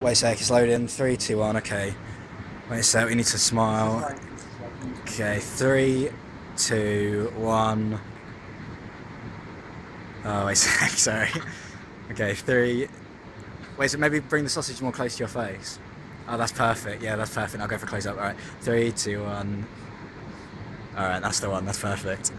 Wait a sec, it's loading. Three, two, one. Okay. Wait a sec. We need to smile. Okay. Three, two, one. Oh, wait a sec. Sorry. Okay. Three. Wait. So maybe bring the sausage more close to your face. Oh, that's perfect. Yeah, that's perfect. I'll go for close up. All right. Three, two, one. All right. That's the one. That's perfect.